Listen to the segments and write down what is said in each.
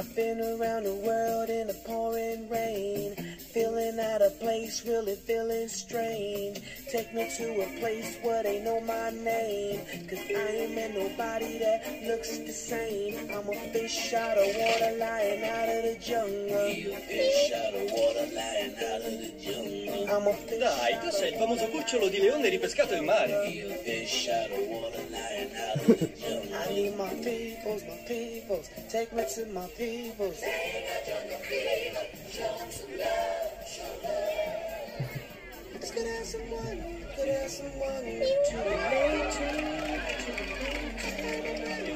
Been around the world in the pouring rain. Feeling out of place, really feeling strange. Take me to a place where they know my name. Cause I ain't met nobody that looks the same. I'm a fish out of water, lying out of the jungle. Fish out of water, lying out of the jungle. I'm a fish Dai, tu sei il famoso cucciolo di leone ripescato in mare. fish out of water, lying out of the jungle. I need my peoples, my peoples. Take me to my peoples. Let's go have someone, could have someone to relate to, to relate to. Right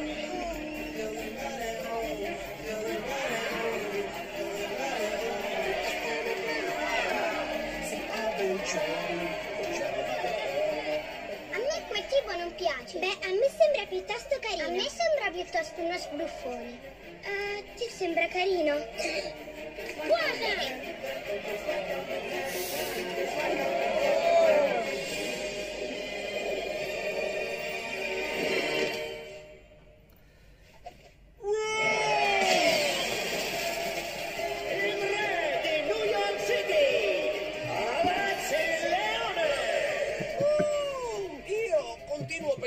piace. Beh, a me sembra piuttosto carino. A me sembra piuttosto uno sbruffone. A ti sembra carino? Guarda!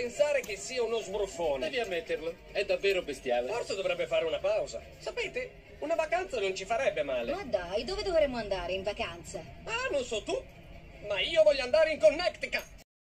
Pensare che sia uno sbruffone. Devi ammetterlo, è davvero bestiale. Forse dovrebbe fare una pausa. Sapete, una vacanza non ci farebbe male. Ma dai, dove dovremmo andare in vacanza? Ah, non so tu, ma io voglio andare in Connecticut.